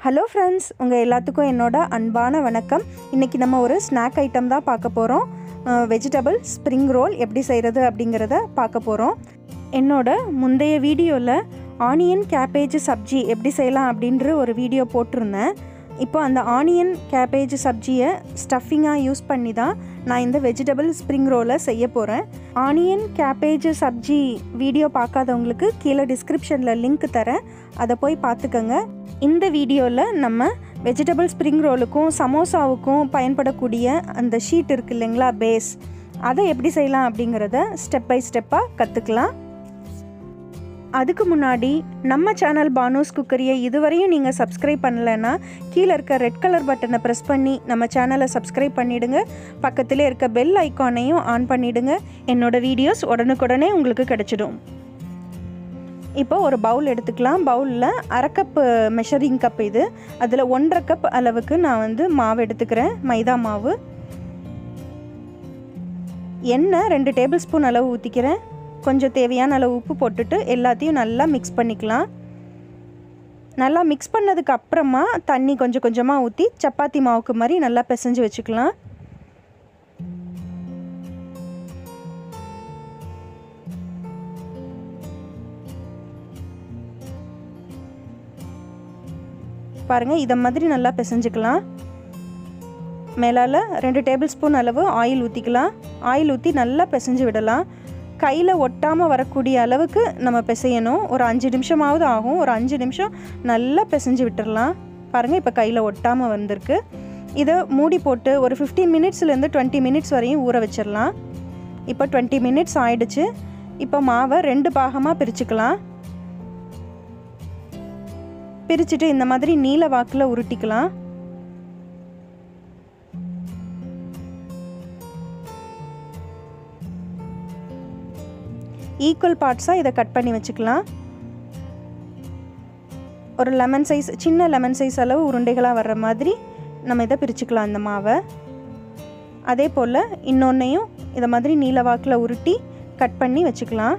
Hello friends உங்கள் எல்லாத்துக்கும் என்னோட அன்பான வணக்கம். இன்றைக்கி நம்ம ஒரு ஸ்நாக் ஐட்டம் தான் பார்க்க போகிறோம் வெஜிடபிள் ஸ்ப்ரிங் ரோல் எப்படி செய்கிறது அப்படிங்கிறத பார்க்க போகிறோம் என்னோட முந்தைய வீடியோவில் ஆனியன் கேபேஜ் சப்ஜி எப்படி செய்யலாம் அப்படின்ற ஒரு வீடியோ போட்டிருந்தேன். இப்போ அந்த ஆனியன் கேபேஜ் சப்ஜியை ஸ்டஃபிங்காக யூஸ் பண்ணி தான் நான் இந்த வெஜிடபிள் ஸ்ப்ரிங் ரோலை செய்ய போகிறேன் ஆனியன் கேபேஜ் சப்ஜி வீடியோ பார்க்காதவங்களுக்கு கீழே டிஸ்கிரிப்ஷனில் லிங்க் தரேன். அதை போய் பார்த்துக்கோங்க. இந்த வீடியோவில் நம்ம வெஜிடபிள் ஸ்ப்ரிங் ரோலுக்கும் சமோசாவுக்கும் பயன்படக்கூடிய அந்த ஷீட் இருக்கு இல்லைங்களா பேஸ். அதை எப்படி செய்யலாம் அப்படிங்கிறத ஸ்டெப் பை ஸ்டெப்பாக கற்றுக்கலாம் அதுக்கு முன்னாடி நம்ம சேனல் பானோஸ் குக்கரியை இதுவரையும் நீங்கள் சப்ஸ்கிரைப் பண்ணலைன்னா கீழே இருக்க ரெட் கலர் பட்டனை ப்ரெஸ் பண்ணி நம்ம சேனலை சப்ஸ்கிரைப் பண்ணிவிடுங்க பக்கத்தில் இருக்க பெல் ஐக்கானையும் ஆன் பண்ணிவிடுங்க என்னோடய வீடியோஸ் உடனுக்குடனே உங்களுக்கு கிடச்சிடும். இப்போ ஒரு பவுல் எடுத்துக்கலாம். பவுலில் அரை கப்பு மெஷரிங் கப் இது. அதில் ஒன்றரை கப் அளவுக்கு நான் வந்து மாவு எடுத்துக்கிறேன். மைதா மாவு. எண்ணெய் ரெண்டு டேபிள் ஸ்பூன் அளவு ஊற்றிக்கிறேன் கொஞ்சம் தேவையான அளவு உப்பு போட்டுட்டு எல்லாத்தையும் நல்லா மிக்ஸ் பண்ணிக்கலாம். நல்லா மிக்ஸ் பண்ணதுக்கு அப்புறமா தண்ணி கொஞ்சம் கொஞ்சமாக ஊற்றி சப்பாத்தி மாவுக்கு மாதிரி நல்லா பிசைஞ்சு வச்சுக்கலாம். பாருங்கள் இதை மாதிரி நல்லா பிசைஞ்சுக்கலாம். மேலால் ரெண்டு டேபிள் ஸ்பூன் அளவு ஆயில் ஊற்றிக்கலாம் ஆயில் ஊற்றி நல்லா பிசைஞ்சு விடலாம். கையில் ஒட்டாமல் வரக்கூடிய அளவுக்கு நம்ம பிசையணும். ஒரு அஞ்சு நிமிஷமாவது ஆகும். ஒரு அஞ்சு நிமிஷம் நல்லா பிசைஞ்சு விட்டுடலாம் பாருங்கள் இப்போ கையில் ஒட்டாமல் வந்திருக்கு. இதை மூடி போட்டு ஒரு ஃபிஃப்டீன் மினிட்ஸ்லேருந்து டுவெண்ட்டி மினிட்ஸ் வரையும் ஊற வச்சிடலாம். இப்போ டுவெண்ட்டி மினிட்ஸ் ஆயிடுச்சு. இப்போ மாவை ரெண்டு பாகமாக பிரிச்சுக்கலாம். பிரிச்சுட்டு இந்த மாதிரி நீல வாக்கில் உருட்டிக்கலாம். ஈக்குவல் பார்ட்ஸாக இதை கட் பண்ணி வச்சுக்கலாம். ஒரு லெமன் சைஸ் சின்ன லெமன் சைஸ் அளவு உருண்டைகளாக வர்ற மாதிரி நம்ம இதை பிரிச்சுக்கலாம் இந்த மாவை. அதே போல் இன்னொன்றையும் இதை மாதிரி நீல வாக்கில் உருட்டி கட் பண்ணி வச்சுக்கலாம்.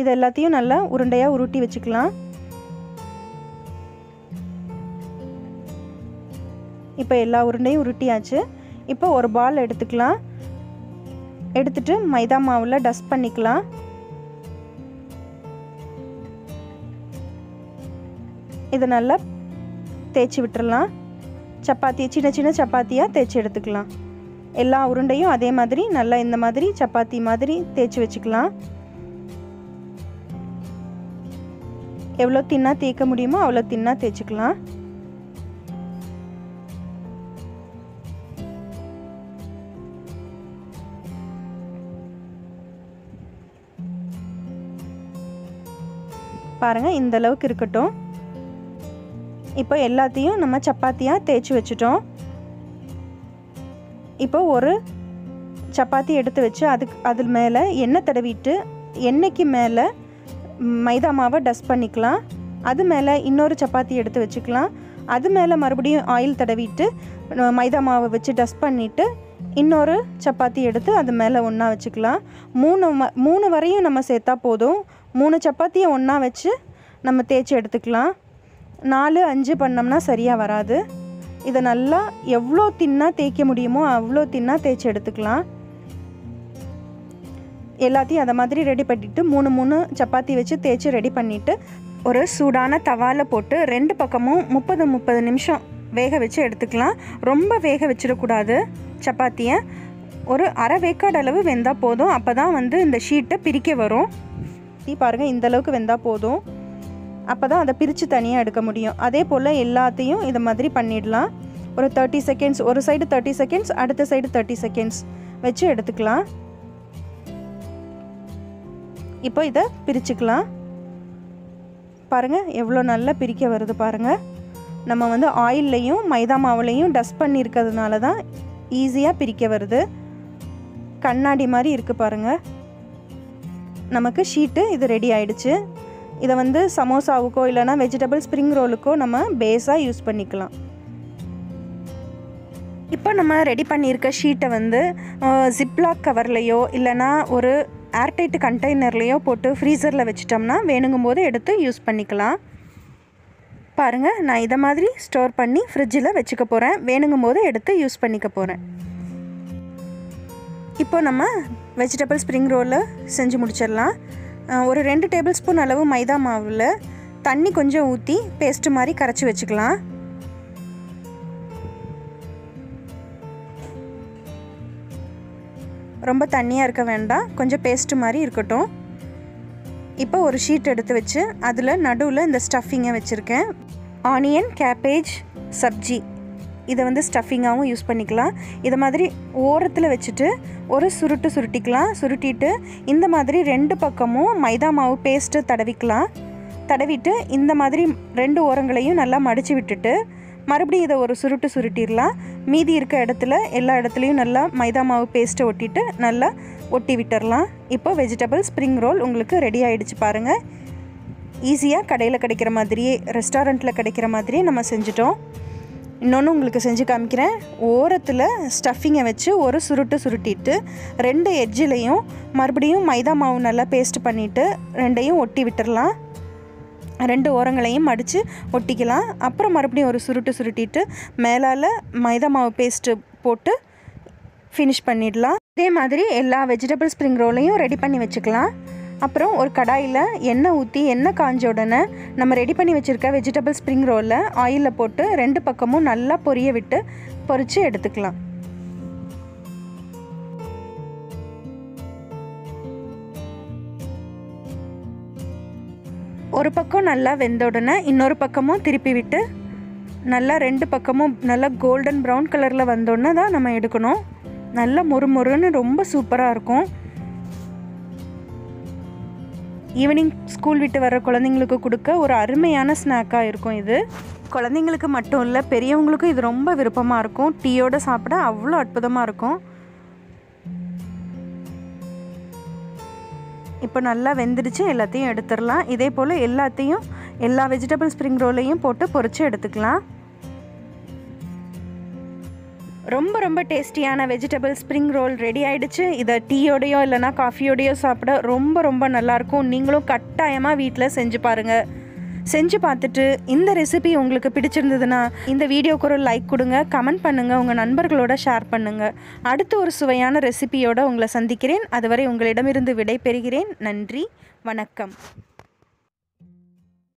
இது எல்லாத்தையும் நல்லா உருண்டையாக உருட்டி வச்சுக்கலாம். இப்போ எல்லா உருண்டையும் உருட்டியாச்சு. இப்போ ஒரு பால் எடுத்துக்கலாம். எடுத்துட்டு மைதா மாவில் டஸ்ட் பண்ணிக்கலாம். இதை நல்லா தேய்ச்சி விட்டுறலாம். சப்பாத்தி சின்ன சின்ன சப்பாத்தியாக தேய்ச்சி எடுத்துக்கலாம். எல்லா உருண்டையும் அதே மாதிரி நல்லா இந்த மாதிரி சப்பாத்தி மாதிரி தேய்ச்சி வச்சுக்கலாம். எவ்வளோ தின்னாக தேய்க்க முடியுமோ அவ்வளோ தின்னாக தேய்ச்சிக்கலாம். பாருங்கள் இந்த அளவுக்கு இருக்கட்டும். இப்போ எல்லாத்தையும் நம்ம சப்பாத்தியாக தேய்ச்சி வச்சுட்டோம். இப்போ ஒரு சப்பாத்தி எடுத்து வச்சு அதுக்கு அது மேலே எண்ணெய் தடவிட்டு எண்ணெய்க்கு மேலே மைதா மாவை டஸ்ட் பண்ணிக்கலாம். அது மேலே இன்னொரு சப்பாத்தி எடுத்து வச்சுக்கலாம். அது மேலே மறுபடியும் ஆயில் தடவிட்டு மைதா மாவை வச்சு டஸ்ட் பண்ணிவிட்டு இன்னொரு சப்பாத்தி எடுத்து அது மேலே ஒன்றா வச்சுக்கலாம். மூணு ம மூணு வரையும் நம்ம சேர்த்தா போதும். மூணு சப்பாத்தியை ஒன்றா வச்சு நம்ம தேய்ச்சி எடுத்துக்கலாம். நாலு அஞ்சு பண்ணோம்னா சரியாக வராது. இதை நல்லா எவ்வளோ தின்னா தேய்க்க முடியுமோ அவ்வளோ தின்னா தேய்ச்சி எடுத்துக்கலாம். எல்லாத்தையும் அதை மாதிரி ரெடி பண்ணிவிட்டு மூணு மூணு சப்பாத்தி வச்சு தேய்ச்சி ரெடி பண்ணிவிட்டு ஒரு சூடான தவாவில் போட்டு ரெண்டு பக்கமும் முப்பது முப்பது நிமிஷம் வேக வச்சு எடுத்துக்கலாம். ரொம்ப வேக வச்சிடக்கூடாது சப்பாத்தியை. ஒரு அரை வேக்காடு அளவு வெந்தால் போதும். அப்போ தான் வந்து இந்த ஷீட்டை பிரிக்க வரும். பாருங்கள் இந்த அளவுக்கு வெந்தால் போதும். அப்போ தான் அதை பிரித்து தனியாக எடுக்க முடியும். அதே போல் எல்லாத்தையும் இதை மாதிரி பண்ணிடலாம். ஒரு தேர்ட்டி செகண்ட்ஸ் ஒரு சைடு தேர்ட்டி செகண்ட்ஸ் அடுத்த சைடு தேர்ட்டி செகண்ட்ஸ் வச்சு எடுத்துக்கலாம். இப்போ இதை பிரிச்சுக்கலாம். பாருங்கள் எவ்வளோ நல்லா பிரிக்க வருது பாருங்கள் நம்ம வந்து ஆயில்லையும் மைதா மாவுலையும் டஸ்ட் பண்ணியிருக்கிறதுனால தான் ஈஸியாக பிரிக்க வருது. கண்ணாடி மாதிரி இருக்குது பாருங்கள் நமக்கு ஷீட்டு இது ரெடி ஆயிடுச்சு. இதை வந்து சமோசாவுக்கோ இல்லைனா வெஜிடபிள் ஸ்ப்ரிங் ரோலுக்கோ நம்ம பேஸாக யூஸ் பண்ணிக்கலாம். இப்போ நம்ம ரெடி பண்ணியிருக்க ஷீட்டை வந்து ஜிப்லாக் கவர்லேயோ இல்லைனா ஒரு ஏர்டைட்டு கண்டெய்னர்லேயோ போட்டு ஃப்ரீசரில் வச்சிட்டோம்னா வேணுங்கும் போது எடுத்து யூஸ் பண்ணிக்கலாம். பாருங்கள் நான் இதை மாதிரி ஸ்டோர் பண்ணி ஃப்ரிட்ஜில் வச்சுக்க போகிறேன் வேணுங்கும் போது எடுத்து யூஸ் பண்ணிக்க போகிறேன் இப்போ நம்ம வெஜிடபிள் ஸ்ப்ரிங் ரோலை செஞ்சு முடிச்சிடலாம். ஒரு ரெண்டு டேபிள் ஸ்பூன் அளவு மைதா மாவில் தண்ணி கொஞ்சம் ஊற்றி பேஸ்ட்டு மாதிரி கரைச்சி வச்சுக்கலாம். ரொம்ப தண்ணியாக இருக்க வேண்டாம். கொஞ்சம் பேஸ்ட்டு மாதிரி இருக்கட்டும். இப்போ ஒரு ஷீட் எடுத்து வச்சு அதில் நடுவில் இந்த ஸ்டஃபிங்கை வச்சுருக்கேன். Onion cabbage sabzi. இதை வந்து ஸ்டஃபிங்காகவும் யூஸ் பண்ணிக்கலாம். இதை மாதிரி ஓரத்தில் வச்சுட்டு ஒரு சுருட்டு சுருட்டிக்கலாம். சுருட்டிட்டு இந்த மாதிரி ரெண்டு பக்கமும் மைதா மாவு பேஸ்ட்டு தடவிக்கலாம். தடவிட்டு இந்த மாதிரி ரெண்டு ஓரங்களையும் நல்லா மடித்து விட்டுட்டு மறுபடியும் இதை ஒரு சுருட்டு சுருட்டிடலாம். மீதி இருக்க இடத்துல எல்லா இடத்துலையும் நல்லா மைதா மாவு பேஸ்ட்டை ஒட்டிட்டு நல்லா ஒட்டி விட்டுடலாம் இப்போ வெஜிடபிள் ஸ்ப்ரிங் ரோல் உங்களுக்கு ரெடி ஆகிடுச்சு பாருங்கள் ஈஸியாக கடையில் கிடைக்கிற மாதிரியே ரெஸ்டாரண்ட்டில் கிடைக்கிற மாதிரியே நம்ம செஞ்சிட்டோம். இன்னொன்று உங்களுக்கு செஞ்சு காமிக்கிறேன். ஓரத்தில் ஸ்டஃபிங்கை வச்சு ஒரு சுருட்டு சுருட்டிட்டு ரெண்டு எட்ஜிலையும் மறுபடியும் மைதா மாவு நல்லா பேஸ்ட் பண்ணிவிட்டு ரெண்டையும் ஒட்டி விட்டுடலாம் ரெண்டு ஓரங்களையும் மடித்து ஒட்டிக்கலாம். அப்புறம் மறுபடியும் ஒரு சுருட்டு சுருட்டிட்டு மேலால் மைதா மாவு பேஸ்ட்டு போட்டு ஃபினிஷ் பண்ணிடலாம். இதே மாதிரி எல்லா வெஜிடபிள் ஸ்ப்ரிங் ரோலையும் ரெடி பண்ணி வச்சுக்கலாம். அப்புறம் ஒரு கடாயில் எண்ணெய் ஊற்றி எண்ணெய் காஞ்ச உடனே நம்ம ரெடி பண்ணி வச்சுருக்க வெஜிடபிள் ஸ்ப்ரிங் ரோலை ஆயிலில் போட்டு ரெண்டு பக்கமும் நல்லா பொரிய விட்டு பொரித்து எடுத்துக்கலாம். ஒரு பக்கம் நல்லா வெந்த உடனே இன்னொரு பக்கமும் திருப்பி விட்டு நல்லா ரெண்டு பக்கமும் நல்லா கோல்டன் ப்ரௌன் கலரில் வந்தோடனே தான் நம்ம எடுக்கணும். நல்லா மொறு மொறுன்னு ரொம்ப சூப்பராக இருக்கும். ஈவினிங் ஸ்கூல் விட்டு வர குழந்தைங்களுக்கு கொடுக்க ஒரு அருமையான ஸ்நாக்காக இருக்கும் இது. குழந்தைங்களுக்கு மட்டும் இல்லை பெரியவங்களுக்கும் இது ரொம்ப விருப்பமாக இருக்கும். டீயோடு சாப்பிட அவ்வளோ அற்புதமாக இருக்கும். இப்போ நல்லா வெந்துடுச்சு எல்லாத்தையும் எடுத்துடலாம். இதே போல் எல்லாத்தையும் எல்லா வெஜிடபிள் ஸ்ப்ரிங் ரோலையும் போட்டு பொரித்து எடுத்துக்கலாம். ரொம்ப ரொம்ப டேஸ்டியான வெஜிடபிள் ஸ்ப்ரிங் ரோல் ரெடி ஆகிடுச்சு இதை டீயோடையோ இல்லைனா காஃபியோடையோ சாப்பிட ரொம்ப ரொம்ப நல்லாயிருக்கும் நீங்களும் கட்டாயமாக வீட்டில் செஞ்சு பாருங்கள் செஞ்சு பார்த்துட்டு இந்த ரெசிபி உங்களுக்கு பிடிச்சிருந்ததுன்னா இந்த வீடியோக்கு ஒரு லைக் கொடுங்க கமெண்ட் பண்ணுங்கள் உங்கள் நண்பர்களோட ஷேர் பண்ணுங்கள் அடுத்து ஒரு சுவையான ரெசிபியோடு உங்களை சந்திக்கிறேன். அதுவரை உங்களிடமிருந்து விடை பெறுகிறேன் நன்றி வணக்கம்.